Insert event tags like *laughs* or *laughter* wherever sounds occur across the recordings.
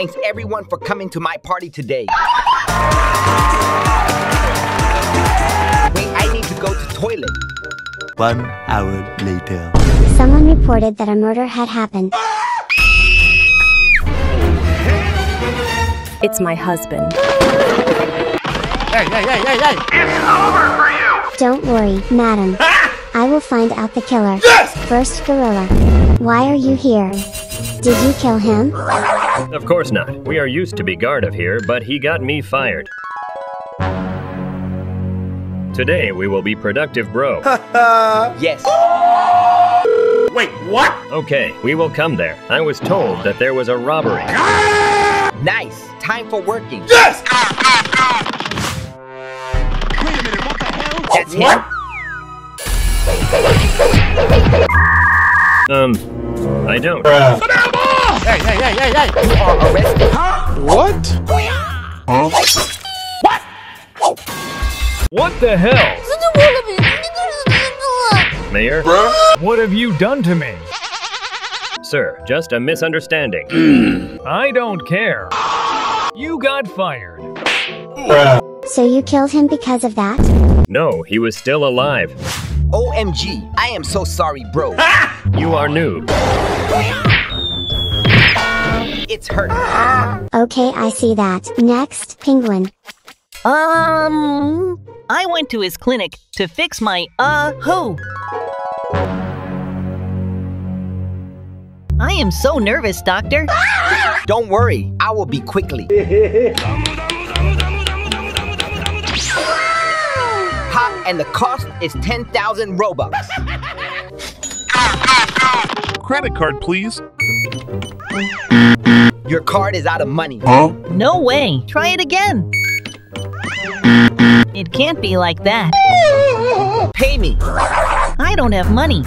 Thanks everyone for coming to my party today. Wait, I need to go to toilet. One hour later. Someone reported that a murder had happened. It's my husband. Hey, hey, hey, hey, hey! It's over for you! Don't worry, madam. I will find out the killer. Yes! First gorilla. Why are you here? Did you kill him? Of course not. We are used to be guard of here, but he got me fired. Today we will be productive, bro. *laughs* Yes. Wait, what? Okay, we will come there. I was told that there was a robbery. *laughs* Nice. Time for working. Yes! That's What? The hell? That's him. Um, I don't. Hey, hey, hey, hey, hey! You are arrested. Huh? What? What What the hell? Mayor? What have you done to me? Sir, just a misunderstanding. Hmm. I don't care. You got fired. So you killed him because of that? No, he was still alive. OMG. I am so sorry, bro. *laughs* You are new. *laughs* It's hurt. Okay, I see that. Next, penguin. Um, I went to his clinic to fix my uh who. I am so nervous, doctor. Don't worry. I will be quickly. *laughs* Ha, and the cost is 10,000 Robux. *laughs* Credit card, please. Your card is out of money. No way. Try it again. It can't be like that. Pay me, I don't have money.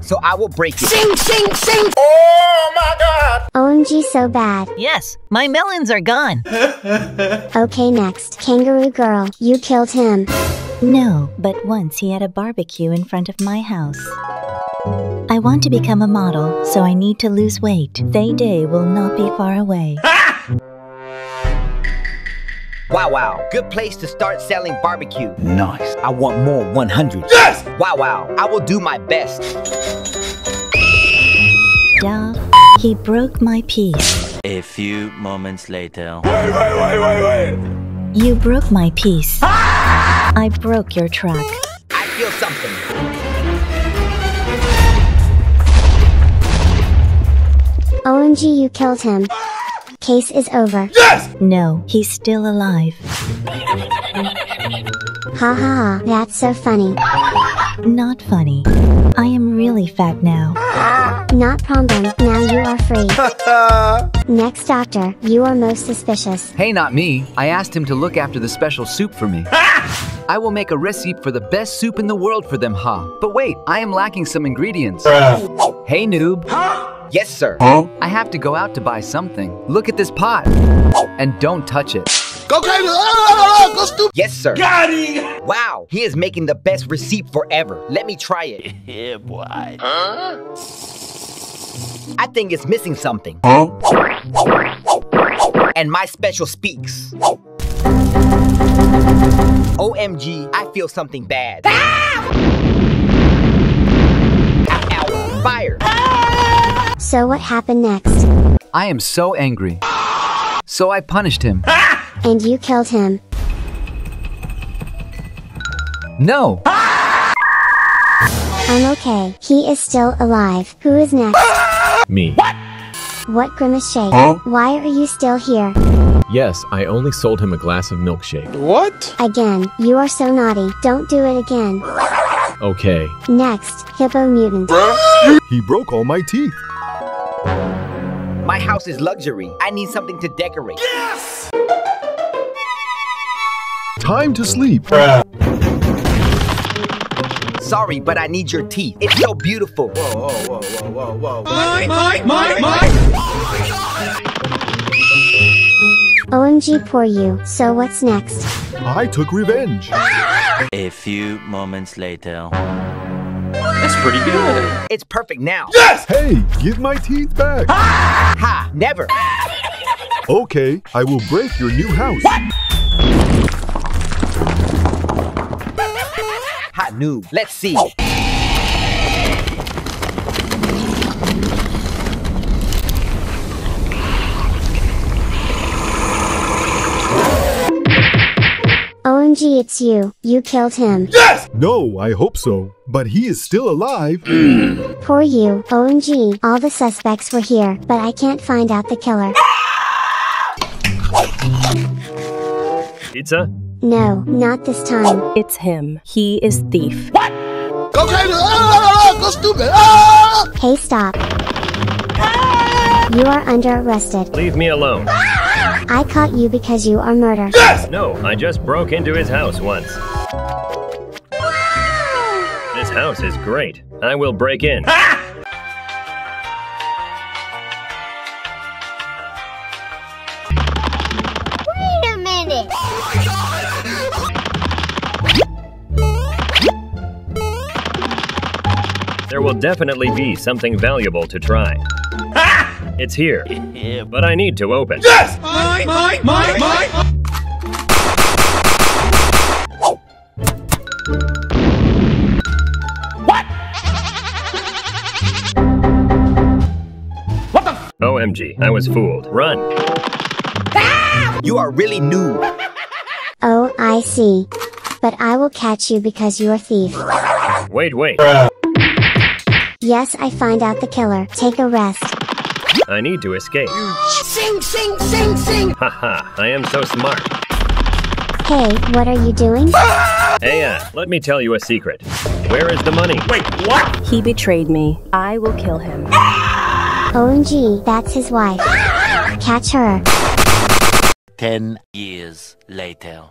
so I will break it. Sing, sing, sing. Oh my god. OMG, so bad. Yes, my melons are gone. *laughs* *laughs* Okay, next, kangaroo girl. You killed him. No, but once he had a barbecue in front of my house. I want to become a model, so I need to lose weight. They Day will not be far away. *laughs* Wow, wow. Good place to start selling barbecue. Nice. I want more 100. Yes! Wow, wow. I will do my best. Duh. He broke my piece. A few moments later. Wait, wait, wait, wait, wait! You broke my piece. Ah! I broke your truck. I feel something. OMG, you killed him. Case is over. Yes! No, he's still alive. Ha ha ha, that's so funny. Not funny. I am really fat now. Not problem, now you are free. Next doctor, you are most suspicious. Hey, not me. I asked him to look after the special soup for me. I will make a recipe for the best soup in the world for them, ha. But wait, I am lacking some ingredients. Hey, noob. Yes, sir. I have to go out to buy something. Look at this pot. And don't touch it. Go crazy! Ah, ah, ah, ah Go stupid! Yes, sir. Got him! Wow, he is making the best receipt forever. Let me try it. *laughs* Yeah, boy. Huh? I think it's missing something. And my special speaks. OMG, I feel something bad. Ow, ow, fire. So what happened next? I am so angry. So I punished him. Ah! And you killed him. No! I'm okay. He is still alive. Who is next? Me. What What grimace shake? Why are you still here? Yes, I only sold him a glass of milkshake. What? Again, you are so naughty. Don't do it again. Okay. Next, hippo mutant. He broke all my teeth. My house is luxury. I need something to decorate. Yes! Time to sleep. Sorry, but I need your teeth. It's so beautiful. Whoa, whoa, whoa, whoa, whoa, whoa. Mine, mine, mine, mine! OMG, poor you. So what's next? I took revenge. A few moments later. That's pretty good. It's perfect now. Yes! Hey, give my teeth back. Ha! Never. Okay, I will break your new house. Hot noob. Let's see. Oh. OMG, it's you. You killed him. Yes! No, I hope so. But he is still alive. *clears throat* Poor you. OMG, all the suspects were here, but I can't find out the killer. *laughs* Pizza? No, not this time. It's him. He is thief. Go crazy! Ah, ah, ah, ah go stupid! Ah! Hey, stop. You are under arrested. Leave me alone. I caught you because you are murder. Yes! No, I just broke into his house once. This house is great. I will break in. Wait a minute. There will definitely be something valuable to try. It's here, but I need to open. Yes! Mine, mine, mine, mine! OMG, I was fooled. Run. You are really new. Oh, I see. But I will catch you because you are thief. Wait, wait. Yes, I find out the killer. Take a rest. I need to escape. Sing, sing, sing, sing. Haha, I am so smart. Hey, what are you doing? *laughs* Hey, uh, let me tell you a secret. Where is the money? Wait, what? He betrayed me. I will kill him. *laughs* OMG, that's his wife. Catch her. Ten years later.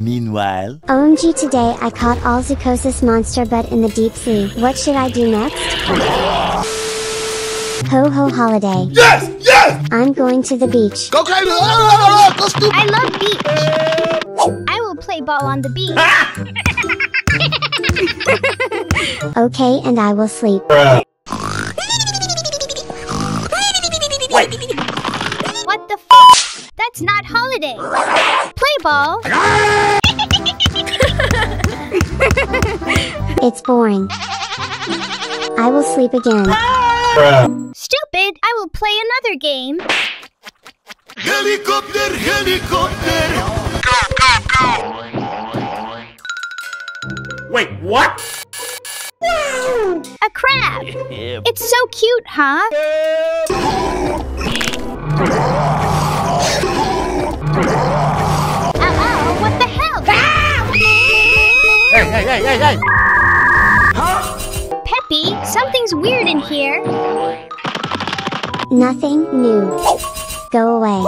Meanwhile, OMG, today I caught all Zoochosis monster but in the deep sea. What should I do next? *laughs* Ho ho holiday. Yes! Yes! I'm going to the beach. Go crazy! Ah, go stupid! I love beach. I will play ball on the beach. *laughs* Okay, and I will sleep. What the f? That's not holiday. Play ball. *laughs* It's boring. I will sleep again. Stupid. I will play another game. Helicopter, helicopter! Wait, what? A crab. It's so cute, huh? Uh-oh, what the hell? Hey, hey, hey, hey, hey! Peppe, something's weird in here. Nothing new. Go away.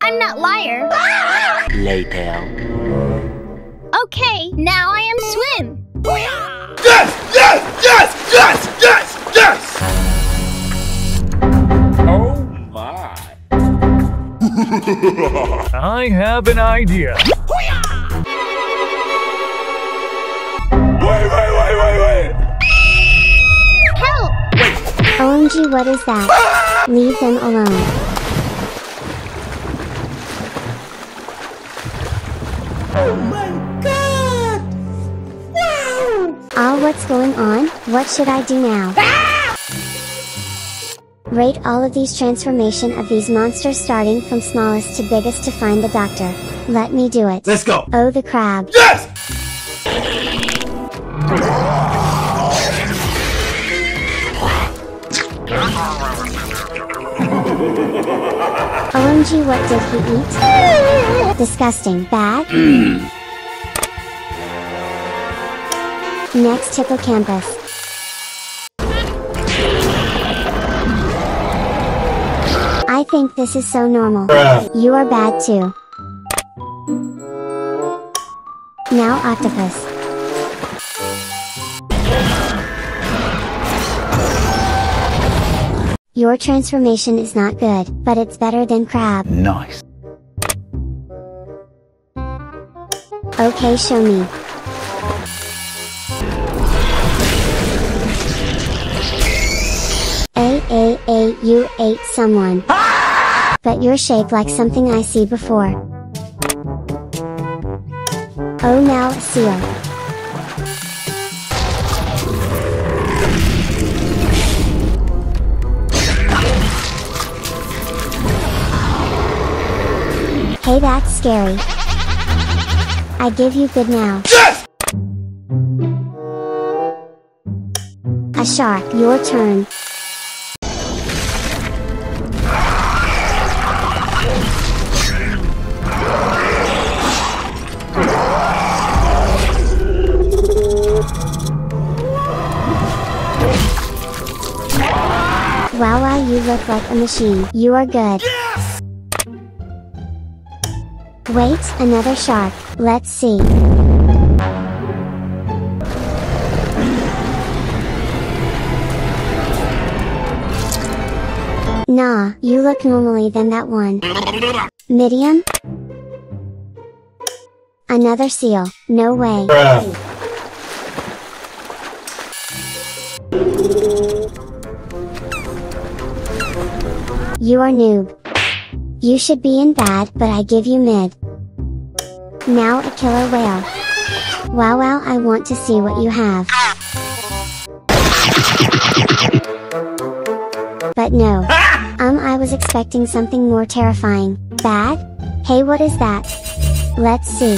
I'm not liar. later. Okay, now I am swim. Yes! Yes! Yes! Yes! Yes! Yes! Oh my. *laughs* I have an idea. OMG, what is that? Leave them alone. Oh my god! Wow! Ah, what's going on? What should I do now? Rate all of these transformation of these monsters starting from smallest to biggest to find the doctor. Let me do it. Let's go! Oh, the crab. Yes! OMG, what did he eat? *laughs* Disgusting. Bad? *clears throat* Hmm. Next hippocampus. I think this is so normal. You are bad too. Now octopus. Your transformation is not good, but it's better than crab. Nice. Okay, show me. A A A You ate someone. But you're shaped like something I see before. Oh now a seal. Hey that's scary. I give you good now. Yes! A shark, your turn. Wow wow you look like a machine. You are good. Yes! Wait, another shark. Let's see. Nah, you look normally than that one. Medium? Another seal. No way. You are noob. You should be in bad, but I give you mid. Now a killer whale. Wow wow I want to see what you have. But no. Um I was expecting something more terrifying. Bad? Hey what is that? Let's see.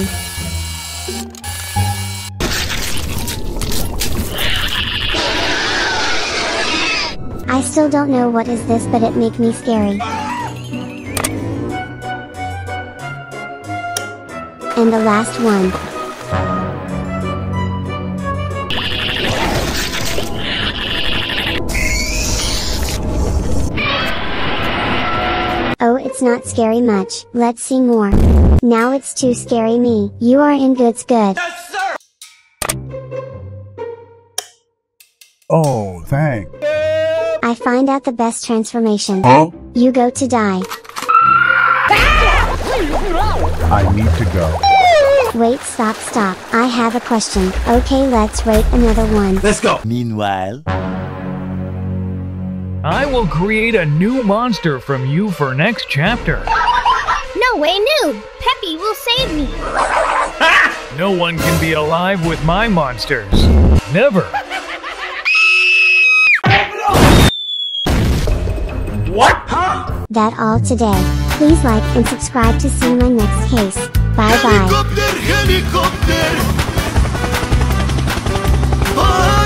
I still don't know what is this but it make me scary. And the last one. Oh it's not scary much, let's see more. Now it's too scary me. You are in goods good. Yes, sir! Oh, thanks. I find out the best transformation. Huh? You go to die. I need to go. Wait, stop, stop. I have a question. Okay, let's rate another one. Let's go. Meanwhile, I will create a new monster from you for next chapter. No way, noob! Peppe will save me! *laughs* no one can be alive with my monsters. Never. What? Huh? That all today. Please like and subscribe to see my next case. Bye bye. Helicopter, helicopter. Oh.